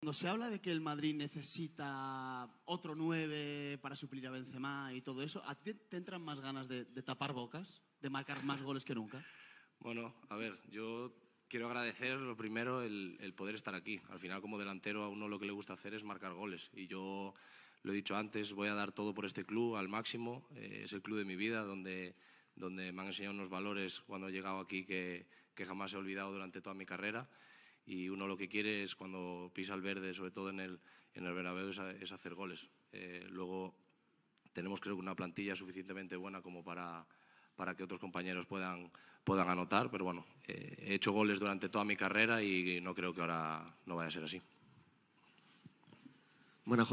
Cuando se habla de que el Madrid necesita otro 9 para suplir a Benzema y todo eso, ¿a ti te entran más ganas de, tapar bocas, de marcar más goles que nunca? Bueno, a ver, yo quiero agradecer lo primero el, el, poder estar aquí. Al final, como delantero, a uno lo que le gusta hacer es marcar goles. Y yo lo he dicho antes, voy a dar todo por este club al máximo. Eh, es el club de mi vida, donde, donde me han enseñado unos valores cuando he llegado aquí que, que jamás he olvidado durante toda mi carrera. Y uno lo que quiere es cuando pisa el verde, sobre todo en el, en el Bernabéu, es, es hacer goles. Eh, luego tenemos creo que una plantilla suficientemente buena como para, para que otros compañeros puedan, puedan anotar, pero bueno, eh, he hecho goles durante toda mi carrera y no creo que ahora no vaya a ser así. Bueno, José.